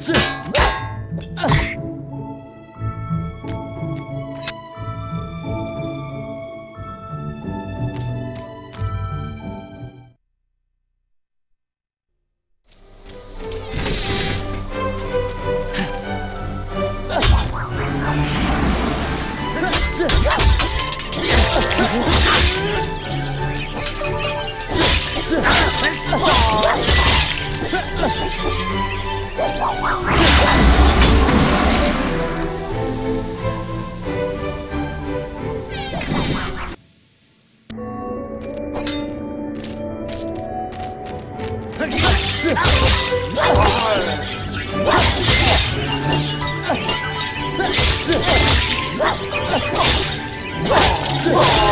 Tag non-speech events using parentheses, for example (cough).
是。啊 Whoa! (laughs)